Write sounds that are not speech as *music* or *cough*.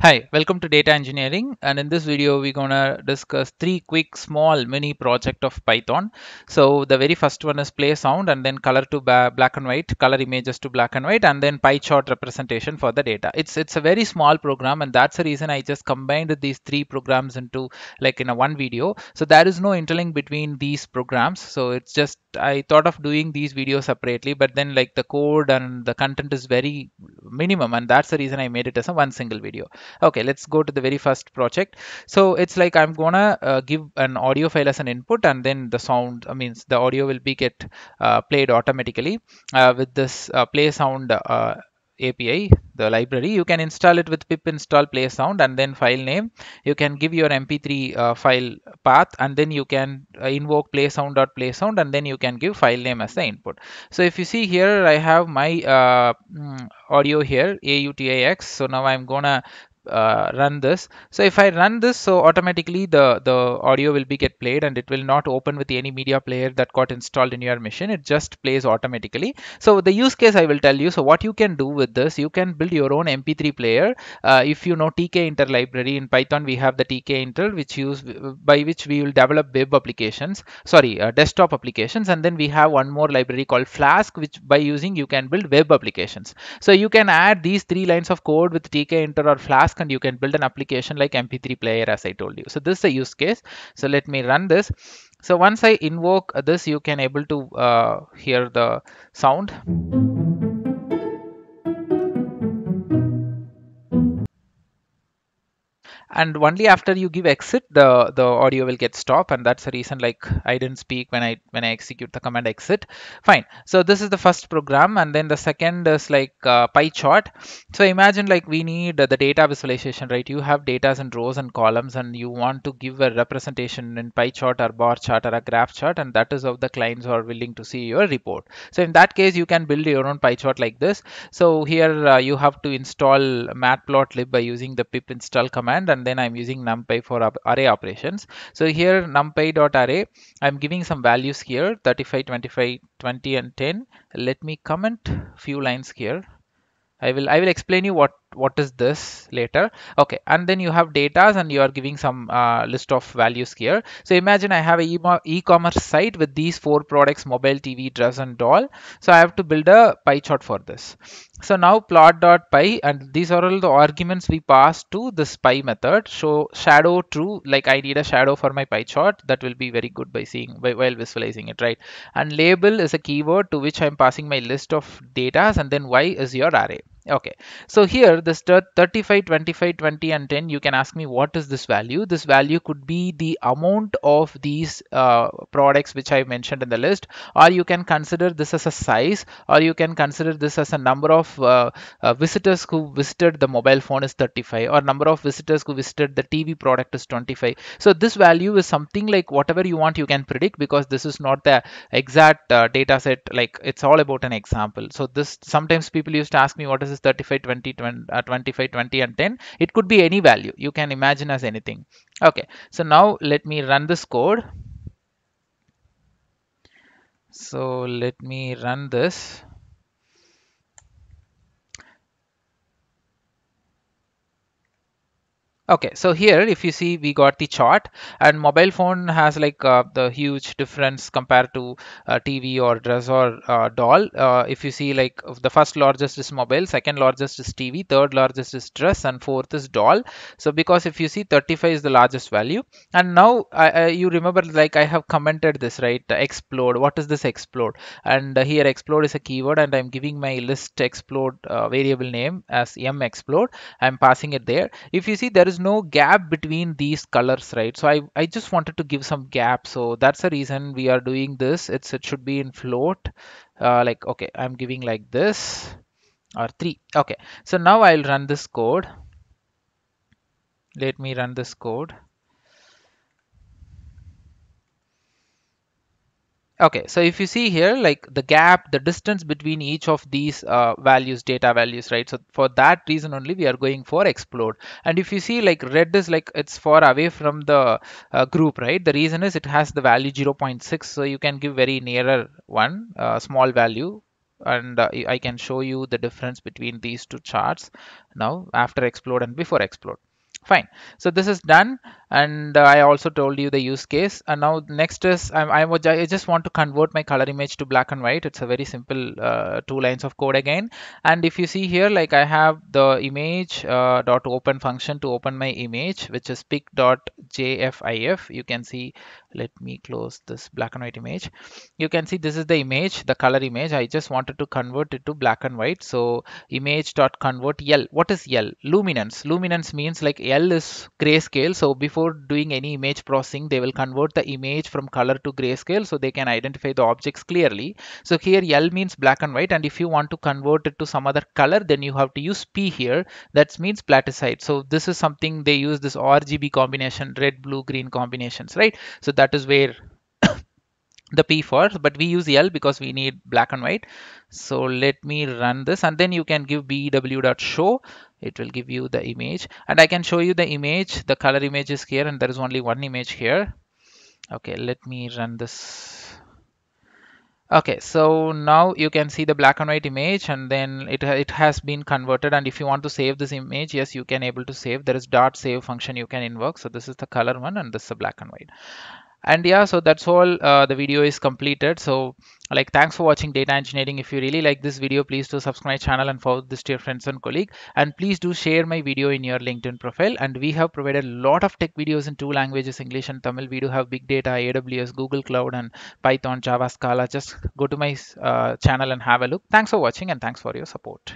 Hi, welcome to data engineering and in this video we're gonna discuss three quick small mini project of Python. So the very first one is play sound and then color to black and white, color images to black and white and then pie chart representation for the data. It's it's a very small program and that's the reason I just combined these three programs into like in a one video. So there is no interlink between these programs. So it's just I thought of doing these videos separately but then like the code and the content is very minimum and that's the reason I made it as a one single video okay let's go to the very first project so it's like i'm gonna uh, give an audio file as an input and then the sound uh, means the audio will be get uh, played automatically uh, with this uh, play sound uh, API, the library, you can install it with pip install play sound and then file name. You can give your MP3 uh, file path and then you can invoke play sound dot play sound and then you can give file name as the input. So if you see here, I have my uh, mm, audio here, AUTIX. So now I'm gonna uh, run this. So if i run this so automatically the the audio will be get played and it will not open with any media player that got installed in your machine. It just plays automatically. So the use case i will tell you. So what you can do with this you can build your own mp3 player. Uh, if you know tkinter library in python we have the tkinter which use by which we will develop web applications sorry uh, desktop applications. And then we have one more library called flask which by using you can build web applications. So you can add these three lines of code with tkinter or flask and you can build an application like mp3 player as i told you. So this is a use case. So let me run this. So once i invoke this you can able to uh, hear the sound and only after you give exit the the audio will get stop and that's the reason like i didn't speak when i when i execute the command exit. Fine. So this is the first program. And then the second is like uh, pie chart. So imagine like we need the data visualization right? You have data in rows and columns and you want to give a representation in pie chart or bar chart or a graph chart and that is how the clients are willing to see your report. So in that case you can build your own pie chart like this. So here uh, you have to install matplotlib by using the pip install command and then I'm using numpy for array operations. So here numpy.array, I'm giving some values here 35, 25, 20 and 10. Let me comment few lines here. I will I will explain you what what is this later? Okay and then you have data and you are giving some uh, list of values here. So imagine i have a e-commerce site with these four products mobile tv dress and doll so i have to build a pie chart for this. So now plt.pie and these are all the arguments we pass to this pie method. So shadow true like i need a shadow for my pie chart that will be very good by seeing by, while visualizing it right? And label is a keyword to which i'm passing my list of data and then y is your array okay. So here this 35 25 20 and 10 you can ask me what is this value. This value could be the amount of these uh, products which i mentioned in the list or you can consider this as a size or you can consider this as a number of uh, uh, visitors who visited the mobile phone is 35 or number of visitors who visited the tv product is 25 so this value is something like whatever you want you can predict because this is not the exact uh, data set like it's all about an example. So this sometimes people used to ask me what is is 35 20, 20 uh, 25 20 and 10 it could be any value. You can imagine as anything. Okay so now let me run this code. So let me run this Okay, so here if you see we got the chart and mobile phone has like uh, the huge difference compared to uh, TV or dress or uh, doll. Uh, if you see like the first largest is mobile, second largest is TV, third largest is dress and fourth is doll. So because if you see 35 is the largest value and now you remember like I have commented this right explode. What is this explode? And here explode is a keyword and I'm giving my list explode uh, variable name as m explode. I'm passing it there. If you see there is is no gap between these colors right? So I, I just wanted to give some gap. So that's the reason we are doing this. It's it should be in float. Uh, like okay I'm giving like this or 3 okay. So now I'll run this code. Let me run this code Okay, so if you see here, like the gap, the distance between each of these uh, values, data values, right? So for that reason only, we are going for explode. And if you see like red is like it's far away from the uh, group, right? The reason is it has the value 0.6. So you can give very nearer one, uh, small value and uh, I can show you the difference between these two charts now after explode and before explode fine so this is done and I also told you the use case. And now next is I, I, I just want to convert my color image to black and white. It's a very simple uh, two lines of code again. And if you see here like I have the image uh, dot open function to open my image which is pic dot jfif you can see let me close this black and white image. You can see this is the image the color image. I just wanted to convert it to black and white. So image dot convert L. What is L? Luminance. Luminance means like L is grayscale. So before before doing any image processing, they will convert the image from color to grayscale so they can identify the objects clearly. So here L means black and white and if you want to convert it to some other color, then you have to use P here. That means platicide. So this is something they use this RGB combination, red, blue, green combinations, right? So that is where *coughs* the P for, but we use L because we need black and white. So let me run this and then you can give bw.show. It will give you the image and I can show you the image. The color image is here and there is only one image here. Okay, let me run this. Okay, so now you can see the black and white image and then it, it has been converted and if you want to save this image, yes, you can able to save. There is dot save function you can invoke. So this is the color one and this is the black and white and yeah so that's all uh, the video is completed. So like thanks for watching data engineering. If you really like this video please do subscribe channel and forward this to your friends and colleague. And please do share my video in your linkedin profile. And we have provided a lot of tech videos in two languages english and tamil. We do have big data aws google cloud and python java scala. Just go to my uh, channel and have a look. Thanks for watching and thanks for your support